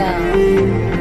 yeah.